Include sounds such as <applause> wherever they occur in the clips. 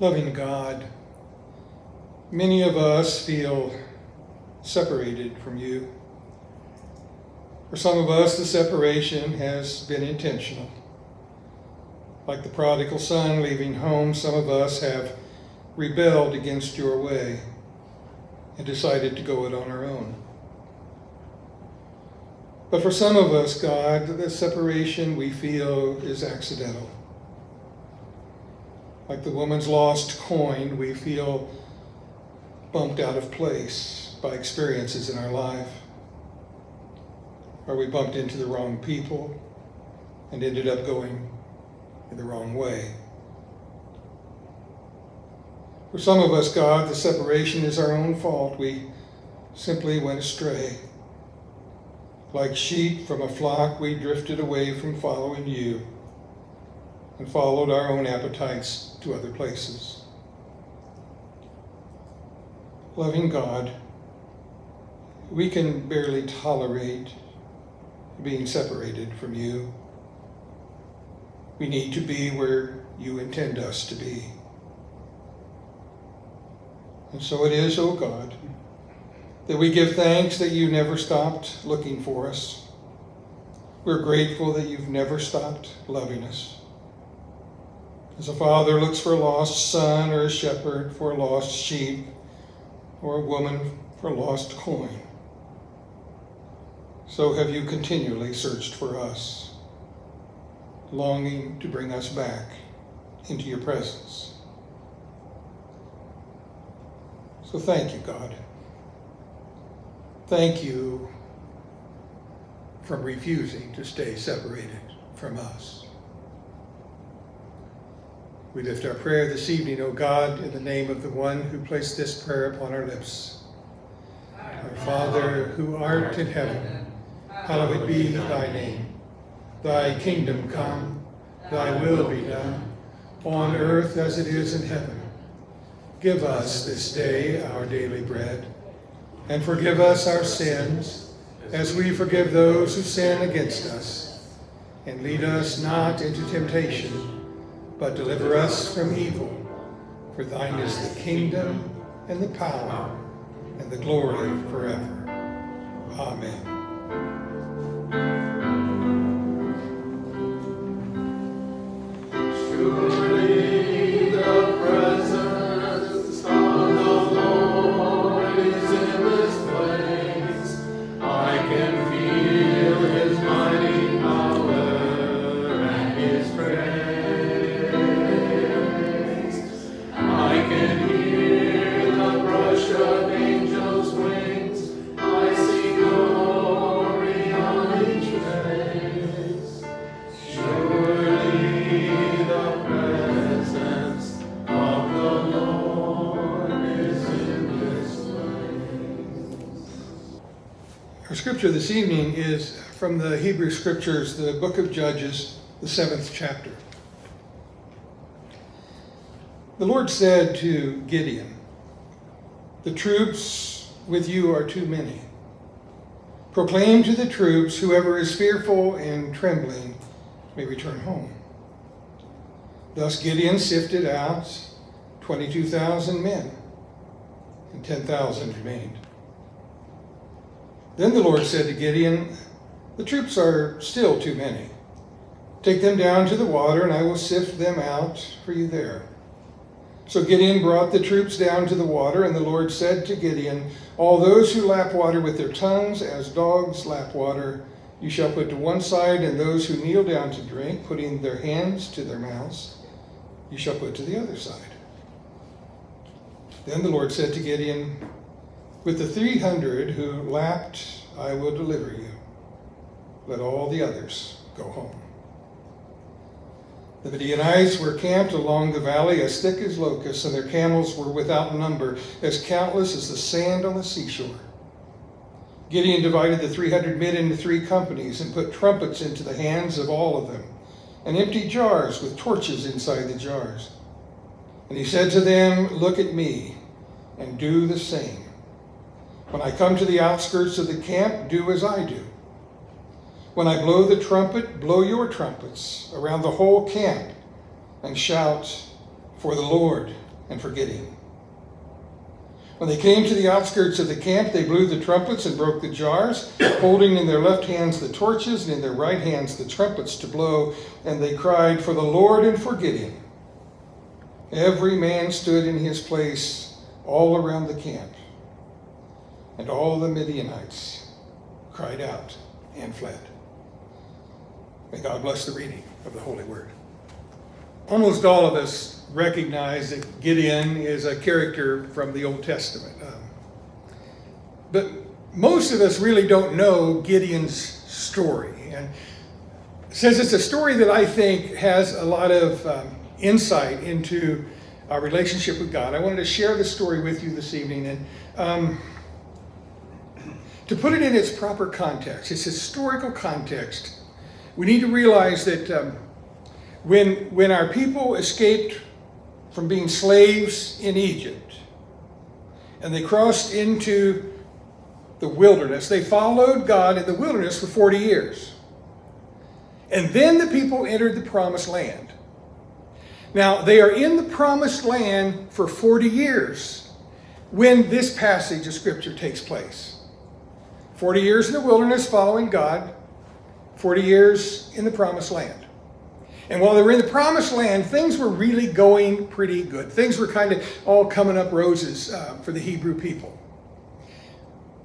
Loving God, many of us feel separated from you. For some of us, the separation has been intentional. Like the prodigal son leaving home, some of us have rebelled against your way and decided to go it on our own. But for some of us, God, the separation we feel is accidental. Like the woman's lost coin, we feel bumped out of place by experiences in our life. Or we bumped into the wrong people and ended up going in the wrong way. For some of us, God, the separation is our own fault. We simply went astray. Like sheep from a flock, we drifted away from following you and followed our own appetites to other places. Loving God, we can barely tolerate being separated from you. We need to be where you intend us to be. And so it is, O oh God, that we give thanks that you never stopped looking for us. We're grateful that you've never stopped loving us. As a father looks for a lost son or a shepherd for a lost sheep or a woman for a lost coin, so have you continually searched for us, longing to bring us back into your presence. So thank you, God. Thank you for refusing to stay separated from us. We lift our prayer this evening, O God, in the name of the one who placed this prayer upon our lips. Our Father, who art in heaven, hallowed be thy name. Thy kingdom come, thy will be done, on earth as it is in heaven. Give us this day our daily bread, and forgive us our sins, as we forgive those who sin against us. And lead us not into temptation, but deliver us from evil. For thine is the kingdom, and the power, and the glory forever. Amen. Scripture this evening is from the Hebrew scriptures, the book of Judges, the seventh chapter. The Lord said to Gideon, The troops with you are too many. Proclaim to the troops, whoever is fearful and trembling may return home. Thus Gideon sifted out 22,000 men, and 10,000 remained. Then the Lord said to Gideon, The troops are still too many. Take them down to the water, and I will sift them out for you there. So Gideon brought the troops down to the water, and the Lord said to Gideon, All those who lap water with their tongues, as dogs lap water, you shall put to one side, and those who kneel down to drink, putting their hands to their mouths, you shall put to the other side. Then the Lord said to Gideon, with the 300 who lapped, I will deliver you. Let all the others go home. The Midianites were camped along the valley as thick as locusts, and their camels were without number, as countless as the sand on the seashore. Gideon divided the 300 men into three companies and put trumpets into the hands of all of them, and empty jars with torches inside the jars. And he said to them, Look at me, and do the same. When I come to the outskirts of the camp, do as I do. When I blow the trumpet, blow your trumpets around the whole camp and shout, For the Lord and for Gideon. When they came to the outskirts of the camp, they blew the trumpets and broke the jars, <coughs> holding in their left hands the torches and in their right hands the trumpets to blow. And they cried, For the Lord and for Gideon. Every man stood in his place all around the camp. And all the Midianites cried out and fled. May God bless the reading of the Holy Word. Almost all of us recognize that Gideon is a character from the Old Testament. Um, but most of us really don't know Gideon's story. And since it's a story that I think has a lot of um, insight into our relationship with God, I wanted to share the story with you this evening. And um, to put it in its proper context, its historical context, we need to realize that um, when, when our people escaped from being slaves in Egypt and they crossed into the wilderness, they followed God in the wilderness for 40 years. And then the people entered the promised land. Now, they are in the promised land for 40 years when this passage of Scripture takes place. 40 years in the wilderness following God, 40 years in the promised land. And while they were in the promised land, things were really going pretty good. Things were kind of all coming up roses uh, for the Hebrew people.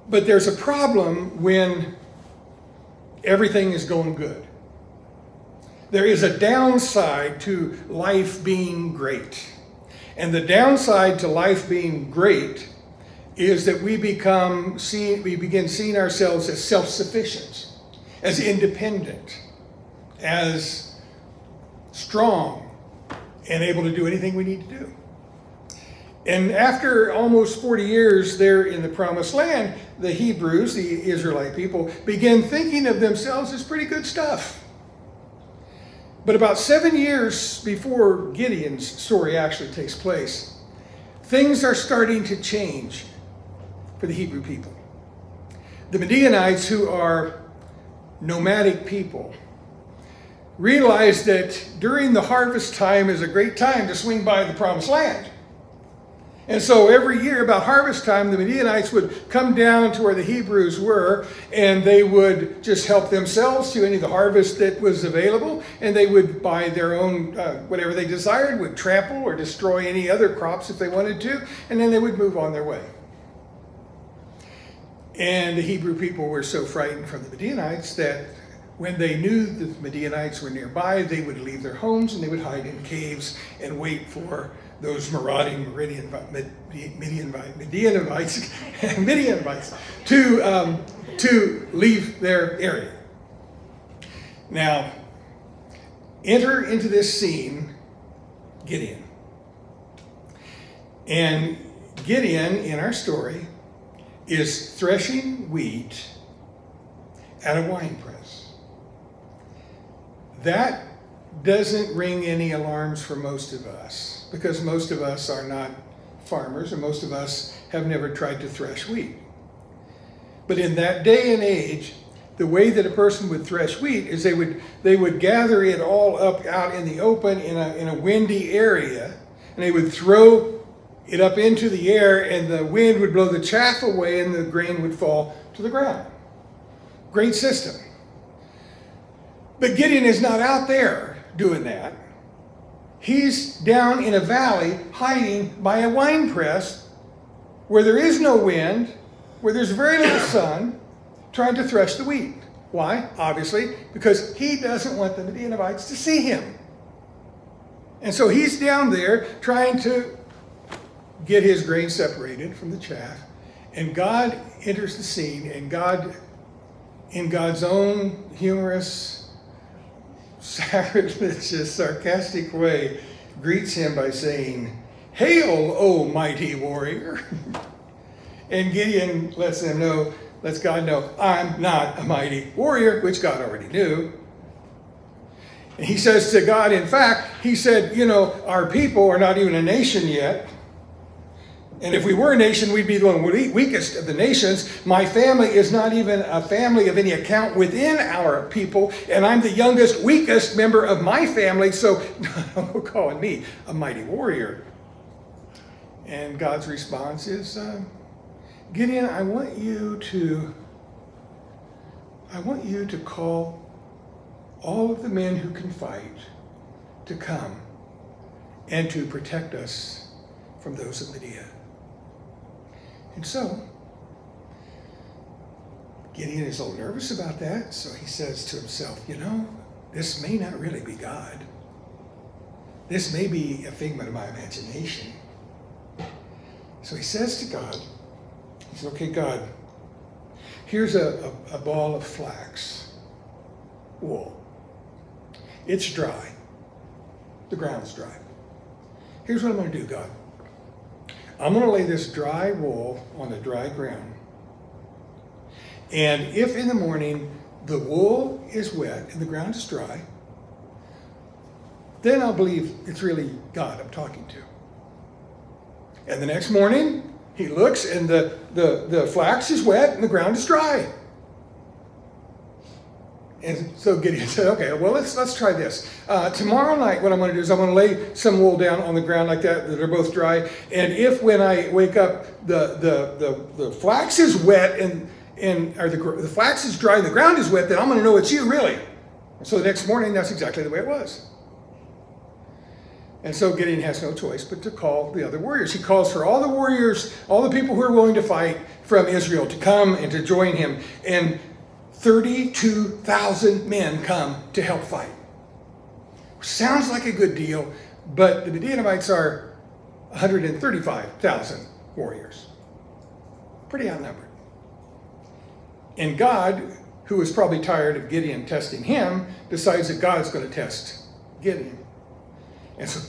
But there's a problem when everything is going good. There is a downside to life being great. And the downside to life being great is that we become seen, we begin seeing ourselves as self-sufficient, as independent, as strong, and able to do anything we need to do. And after almost 40 years there in the promised land, the Hebrews, the Israelite people, began thinking of themselves as pretty good stuff. But about seven years before Gideon's story actually takes place, things are starting to change for the Hebrew people. The Midianites, who are nomadic people, realized that during the harvest time is a great time to swing by the promised land. And so every year about harvest time, the Midianites would come down to where the Hebrews were and they would just help themselves to any of the harvest that was available. And they would buy their own, uh, whatever they desired, would trample or destroy any other crops if they wanted to. And then they would move on their way. And the Hebrew people were so frightened from the Midianites that when they knew that the Midianites were nearby, they would leave their homes and they would hide in caves and wait for those marauding Meridian, Midianites, <laughs> Midianites to, um, to leave their area. Now, enter into this scene Gideon. And Gideon, in our story, is threshing wheat at a wine press. That doesn't ring any alarms for most of us because most of us are not farmers and most of us have never tried to thresh wheat. But in that day and age, the way that a person would thresh wheat is they would they would gather it all up out in the open in a, in a windy area and they would throw it up into the air and the wind would blow the chaff away and the grain would fall to the ground. Great system. But Gideon is not out there doing that. He's down in a valley hiding by a wine press where there is no wind, where there's very little sun, trying to thresh the wheat. Why? Obviously, because he doesn't want the Midianites to see him. And so he's down there trying to get his grain separated from the chaff. And God enters the scene, and God, in God's own humorous, sacrilegious, sarcastic way, greets him by saying, Hail, O mighty warrior. and Gideon lets them know, lets God know, I'm not a mighty warrior, which God already knew. And he says to God, in fact, he said, you know, our people are not even a nation yet. And if we were a nation, we'd be the weakest of the nations. My family is not even a family of any account within our people, and I'm the youngest, weakest member of my family, so <laughs> don't calling me a mighty warrior. And God's response is, uh, Gideon, I want you to, I want you to call all of the men who can fight to come and to protect us from those of Midian. And so, Gideon is a little nervous about that, so he says to himself, you know, this may not really be God. This may be a figment of my imagination. So he says to God, he says, okay, God, here's a, a, a ball of flax, wool. It's dry. The ground's dry. Here's what I'm going to do, God. I'm going to lay this dry wool on the dry ground. And if in the morning the wool is wet and the ground is dry, then I'll believe it's really God I'm talking to. And the next morning, he looks and the, the, the flax is wet and the ground is dry. And so Gideon said, okay, well, let's, let's try this. Uh, tomorrow night, what I'm going to do is I'm going to lay some wool down on the ground like that, that are both dry. And if when I wake up, the, the, the, the flax is wet and, and or the, the flax is dry and the ground is wet, then I'm going to know it's you, really. So the next morning, that's exactly the way it was. And so Gideon has no choice but to call the other warriors. He calls for all the warriors, all the people who are willing to fight from Israel to come and to join him. And 32,000 men come to help fight. Sounds like a good deal, but the Midianites are 135,000 warriors. Pretty outnumbered. And God, who is probably tired of Gideon testing him, decides that God's going to test Gideon. And so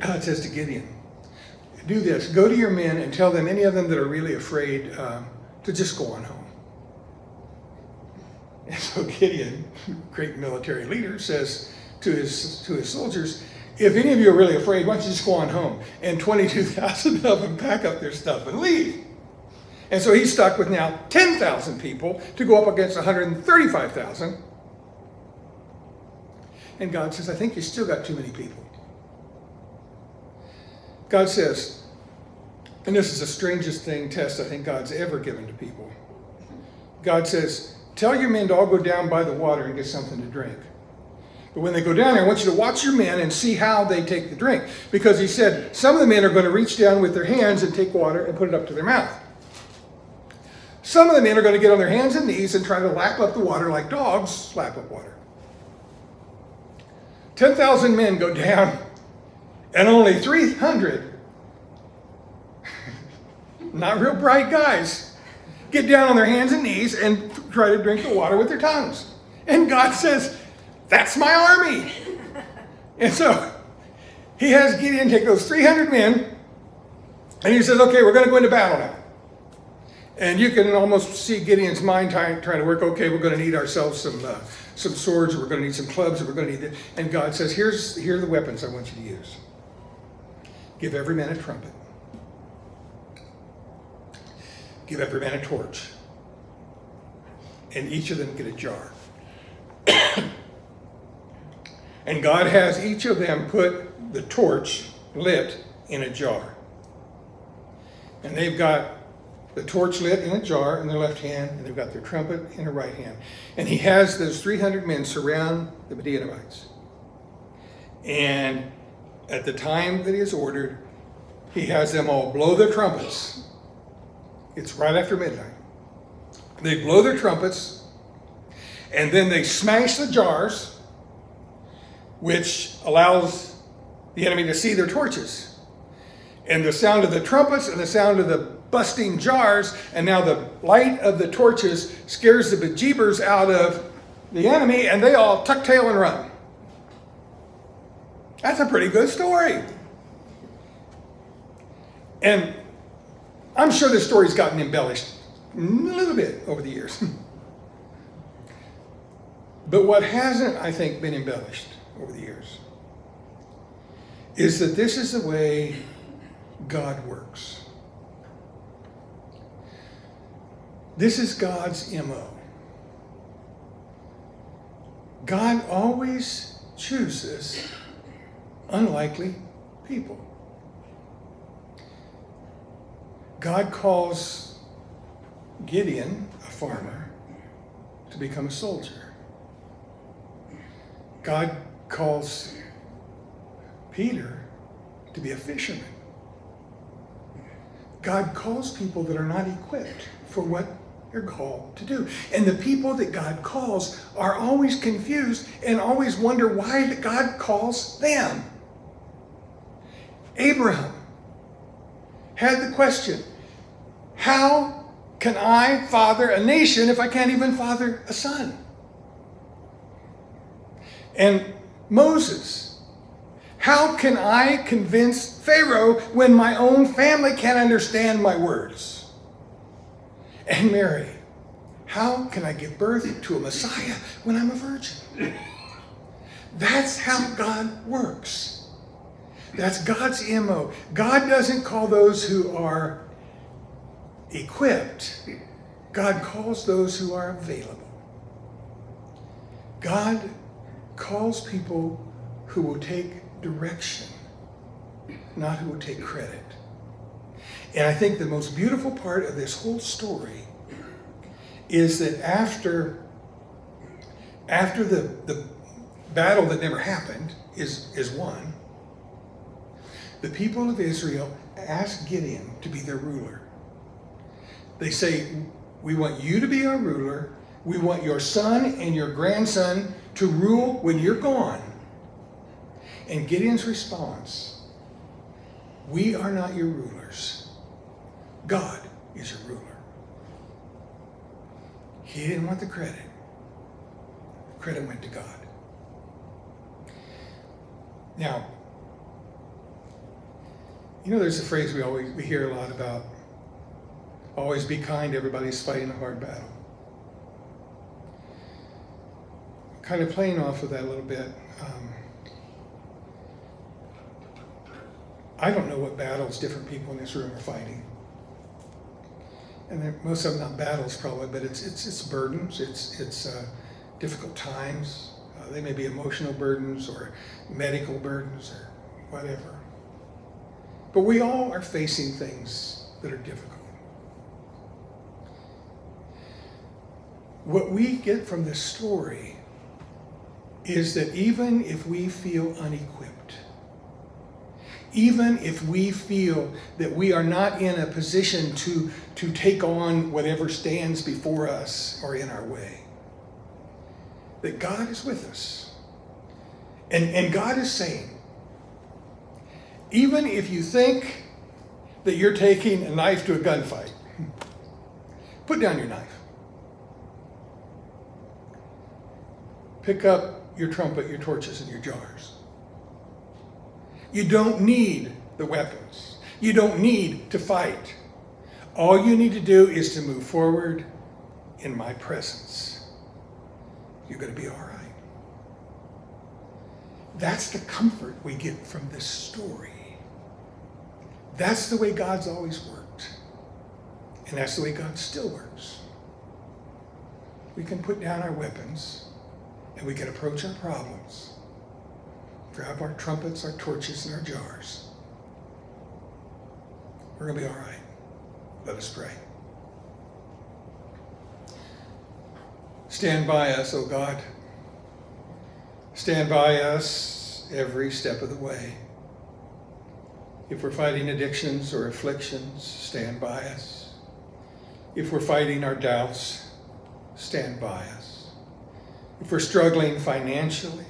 God says to Gideon, do this. Go to your men and tell them, any of them that are really afraid, uh, to just go on home. And <laughs> so Gideon, great military leader, says to his, to his soldiers, if any of you are really afraid, why don't you just go on home? And 22,000 of them pack up their stuff and leave. And so he's stuck with now 10,000 people to go up against 135,000. And God says, I think you still got too many people. God says, and this is the strangest thing test I think God's ever given to people. God says, tell your men to all go down by the water and get something to drink. But when they go down there, I want you to watch your men and see how they take the drink. Because he said, some of the men are going to reach down with their hands and take water and put it up to their mouth. Some of the men are going to get on their hands and knees and try to lap up the water like dogs lap up water. 10,000 men go down and only 300, <laughs> not real bright guys, get down on their hands and knees and try to drink the water with their tongues. And God says, That's my army. <laughs> And so he has Gideon take those 300 men and he says, Okay, we're going to go into battle now. And you can almost see Gideon's mind trying, trying to work, okay, we're going to need ourselves some, uh, some swords, we're going to need some clubs, we're going to need this. And God says, Here's, here are the weapons I want you to use. Give every man a trumpet. Give every man a torch. And each of them get a jar. <coughs> and God has each of them put the torch lit in a jar. And they've got the torch lit in a jar in their left hand, and they've got their trumpet in their right hand. And he has those 300 men surround the Midianites. And at the time that he has ordered, he has them all blow their trumpets. It's right after midnight. They blow their trumpets, and then they smash the jars, which allows the enemy to see their torches. And the sound of the trumpets and the sound of the busting jars, and now the light of the torches scares the bejeebers out of the enemy, and they all tuck tail and run. That's a pretty good story. And I'm sure this story's gotten embellished a little bit over the years. but what hasn't, I think, been embellished over the years is that this is the way God works. This is God's MO. God always chooses unlikely people. God calls Gideon, a farmer, to become a soldier. God calls Peter to be a fisherman. God calls people that are not equipped for what they're called to do. And the people that God calls are always confused and always wonder why God calls them. Abraham had the question How can I father a nation if I can't even father a son? And Moses, how can I convince Pharaoh when my own family can't understand my words? And Mary, how can I give birth to a Messiah when I'm a virgin? That's how God works. That's God's MO. God doesn't call those who are equipped, God calls those who are available. God calls people who will take direction, not who will take credit. And I think the most beautiful part of this whole story is that after, after the, the battle that never happened is, is won, the people of Israel ask Gideon to be their ruler. They say, We want you to be our ruler. We want your son and your grandson to rule when you're gone. And Gideon's response We are not your rulers. God is your ruler. He didn't want the credit. The credit went to God. Now, you know, there's a phrase we always we hear a lot about. Always be kind. Everybody's fighting a hard battle. Kind of playing off of that a little bit. Um, I don't know what battles different people in this room are fighting. And most of them not battles probably, but it's it's it's burdens. It's it's uh, difficult times. Uh, they may be emotional burdens or medical burdens or whatever. But we all are facing things that are difficult. What we get from this story is that even if we feel unequipped, even if we feel that we are not in a position to, to take on whatever stands before us or in our way, that God is with us. And, and God is saying, even if you think that you're taking a knife to a gunfight, put down your knife. Pick up your trumpet, your torches, and your jars. You don't need the weapons. You don't need to fight. All you need to do is to move forward in my presence. You're going to be all right. That's the comfort we get from this story. That's the way God's always worked. And that's the way God still works. We can put down our weapons and we can approach our problems. Grab our trumpets, our torches, and our jars. We're going to be all right. Let us pray. Stand by us, O God. Stand by us every step of the way. If we're fighting addictions or afflictions, stand by us. If we're fighting our doubts, stand by us. If we're struggling financially,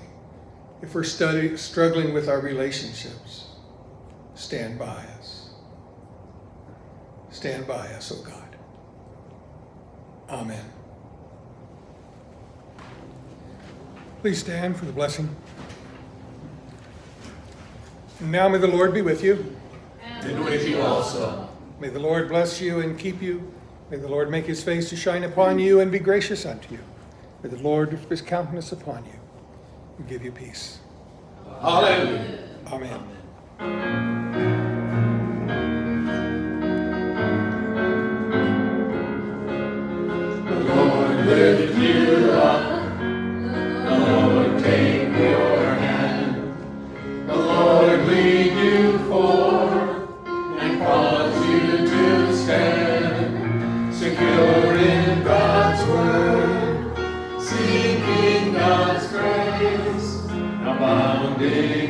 if we're study, struggling with our relationships, stand by us. Stand by us, O oh God. Amen. Please stand for the blessing. And now may the Lord be with you. And with you also. May the Lord bless you and keep you. May the Lord make his face to shine upon you and be gracious unto you. May the Lord lift his countenance upon you and give you peace. Hallelujah. Amen. The abounding